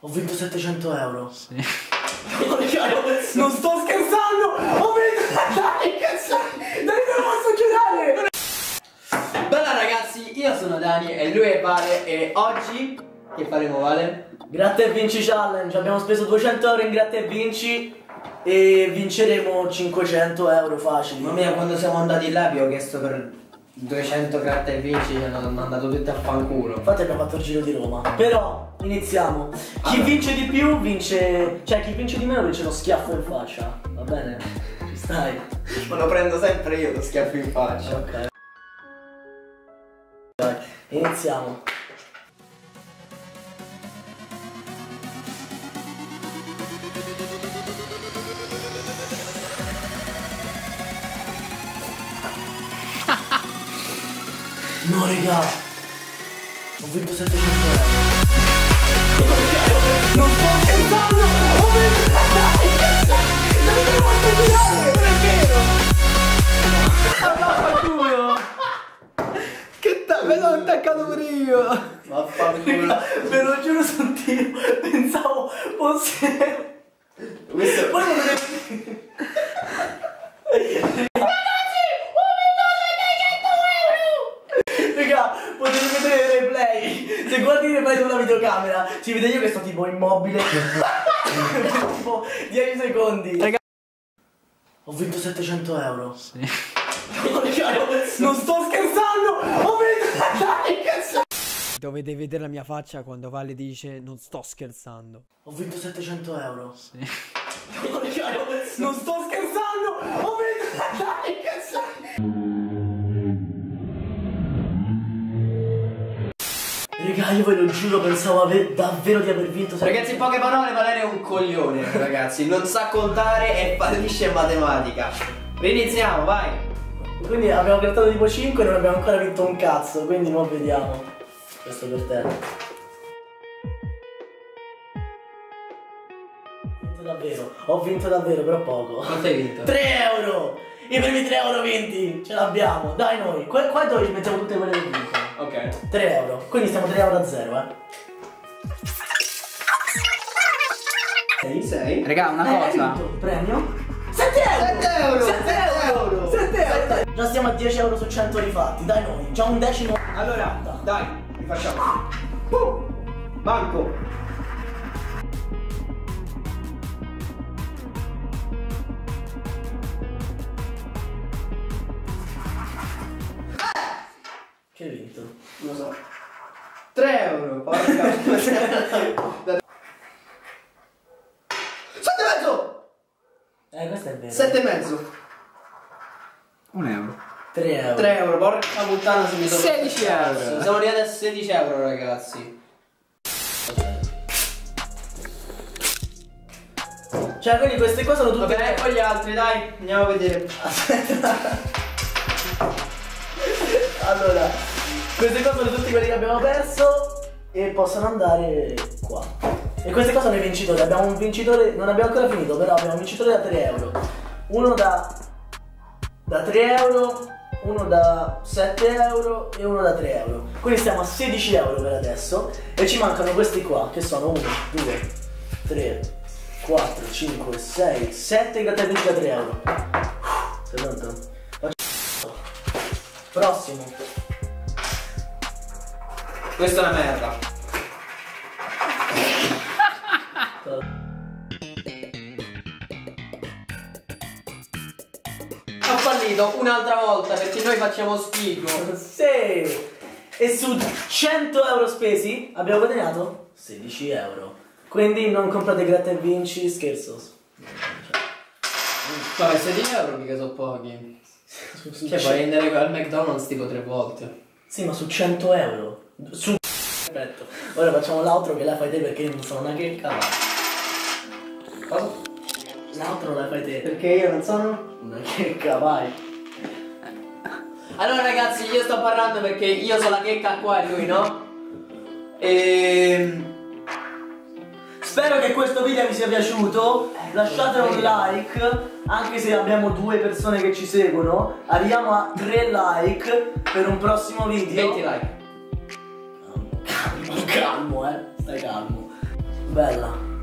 Ho vinto 700 euro. Sì. non sto scherzando! Ho vinto! Dai, cazzo! Dai, non posso giocare! Bella ragazzi, io sono Dani e lui è Vale e oggi che faremo Vale? Gratta e vinci challenge. Abbiamo speso 200 euro in gratta e vinci e vinceremo 500 euro facili. Mamma mia, quando siamo andati là abbiamo chiesto per 200 carte e vinci ci hanno mandato tutti a fanculo. Infatti abbiamo fatto il giro di Roma. Però iniziamo. Chi vince di più vince. Cioè chi vince di meno vince lo schiaffo in faccia. Va bene? Ci stai? Ma lo prendo sempre io lo schiaffo in faccia. Ok. Dai, iniziamo. No, raga. Ho vinto 700 euro. Non sto scherzando! Ho vinto! Dai! Non mi posso girare! Non è vero! Che ta- me l'ho attaccato pure io! Vaffanculo. Ve lo giuro su Dio, pensavo fosse... Questo Poi non me Raga, potete vedere il replay. Se guardi il replay con la videocamera, si vede io che sto tipo immobile. tipo 10 secondi. Raga. Ho vinto 700 euro. Sì. Non sto scherzando! Ho vinto! Dovete vedere la mia faccia quando Vale dice non sto scherzando. Ho vinto 700 euro. Sì. Non sto scherzando! Ho vinto! Dai, cazzo! Raga, io ve lo giuro, pensavo aver- davvero di aver vinto. Ragazzi, in poche parole, Valerio è un coglione, ragazzi. Non sa contare e fallisce in matematica. Riniziamo, vai. Quindi abbiamo grattato tipo 5 e non abbiamo ancora vinto un cazzo, quindi non vediamo. Questo per te. Ho vinto davvero, ho vinto davvero, però poco. Quanto hai vinto? 3 euro! I primi 3 euro vinti! Ce l'abbiamo! Dai noi! Qua, qua dove ci mettiamo tutte quelle che vincono? Ok. 3 euro. Quindi stiamo 3 euro a 0, eh. 6? 6. Raga, una cosa. Premio? 7 euro! 7 euro! 7 euro! 7 euro! Già stiamo a 10 euro su 100 rifatti, dai noi, già un decimo. Allora, dai, rifacciamo. Uh, banco. Che hai vinto? Non lo so. 3 euro, porca. 7 e mezzo! Eh, questo è vero. 7 e mezzo. Un euro. 3 euro. 3 euro, porca puttana se mi sono 16 euro. Siamo arrivati a 16 euro ragazzi. Cioè, quindi queste qua sono tutte. bene, ecco gli altri, dai, andiamo a vedere. Allora, queste qua sono tutti quelli che abbiamo perso e possono andare qua. E queste qua sono i vincitori. Abbiamo un vincitore, non abbiamo ancora finito, però abbiamo un vincitore da 3 euro. Uno da, da 3 euro, uno da 7 euro e uno da 3 euro. Quindi stiamo a 16 euro per adesso e ci mancano questi qua che sono 1, 2, 3, 4, 5, 6, 7 grattavinci da 3 euro. Sei pronto? Prossimo. Questa è una merda. Ho fallito un'altra volta perché noi facciamo schifo. Sì! E su 100 euro spesi abbiamo guadagnato 16 euro. Quindi non comprate gratta e vinci, scherzo. Vabbè, 16 euro mica sono pochi. Cioè, puoi vendere al McDonald's tipo tre volte. Sì, ma su 100 euro. Su... Perfetto. Ora facciamo l'altro che la fai te perché io non sono una checca. ma- Cosa? L'altro la fai te. Perché io non sono? Una checca, vai. Allora ragazzi, io sto parlando perché io sono la checca qua e lui no? Ehm... Spero che questo video vi sia piaciuto. Lasciate un like, anche se abbiamo due persone che ci seguono. Arriviamo a 3 like per un prossimo video. 20 like. Calmo, eh. Stai calmo. Bella.